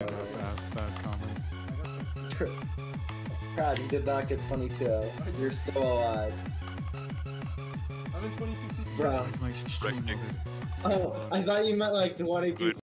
about to that. God, you did not get 22. You're still alive. I'm in 22 Bro. Oh, I thought you meant like 22